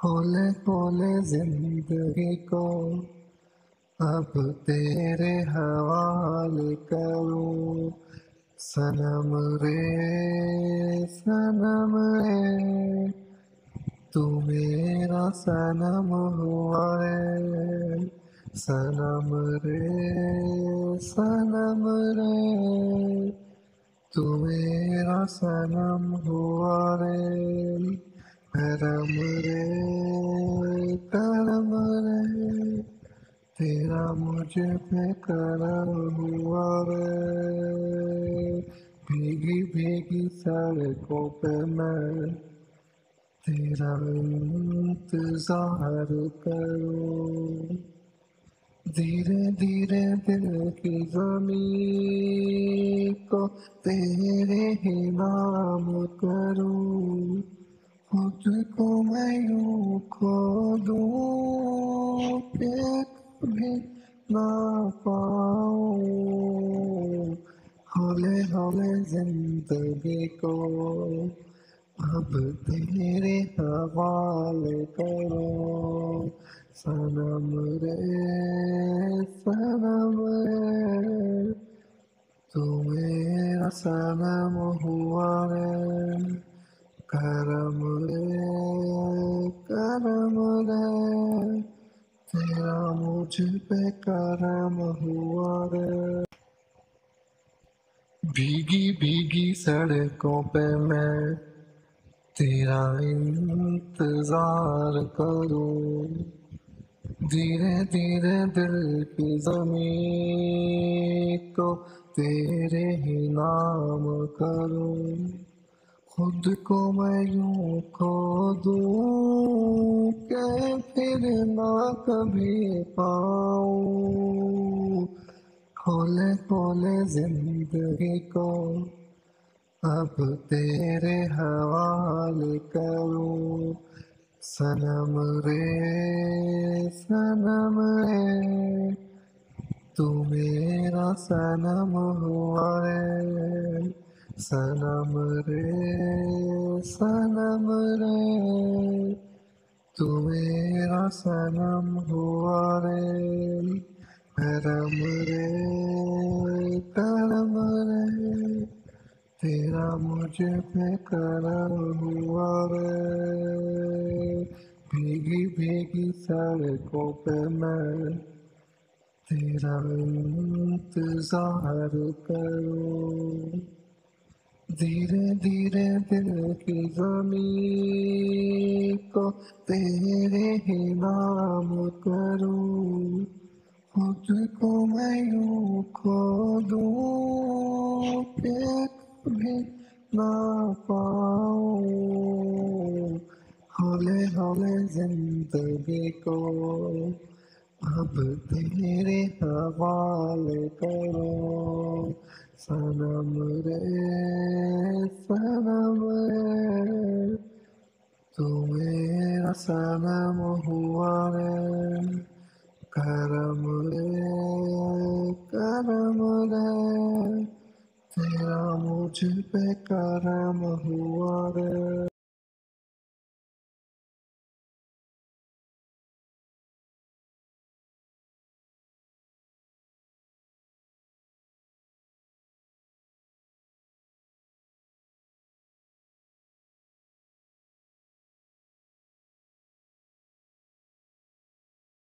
खोले खोले ज़िंदगी को, अब तेरे हवाले करूँ। सनम रे सनम रे, तू मेरा सनम हुआ रे सनम रे सनम रे, तू मेरा सनम हुआ रे करम रे करम रे तेरा मुझे पे करम हुआ रे। भीगी भीगी सड़कों पे मैं तेरा इंतज़ार करूँ। धीरे धीरे दिल की जमी को तेरे ही नाम करूँ। खुद को मैं यूँ खो दूँ कि कभी ना पाऊँ हौले हौले ज़िंदगी को अब तेरे हवाले करो सनम रे सनम रे तू मेरा सनम हुआ रे करम रे करम रे तेरा मुझ पे करम हुआ रे भीगी भीगी सड़कों पे मैं तेरा इंतज़ार करूँ धीरे धीरे दिल की ज़मीन को तेरे ही नाम करूँ खुद को मैं यूँ खो दूँ के फिर ना कभी पाऊँ। खोले खोले ज़िंदगी को, अब तेरे हवाले करूँ। सनम रे सनम रे, तू मेरा सनम हुआ रे सनम रे सनम रे तू मेरा सनम हुआ रे। करम रे करम रे, तेरा मुझे पे करम हुआ रे। भीगी भीगी सड़कों पे मैं तेरा इंतज़ार करूँ। धीरे धीरे दिल की ज़मीन को तेरे ही नाम करूँ। को मैं यूँ खो दूँ कभी ना पाऊँ। हौले हौले ज़िंदगी को अब तेरे हवाले करो। सनम रे सनम रे तू मेरा सनम हुआ रे करम रे करम रे तेरा मुझ पे करम हुआ रे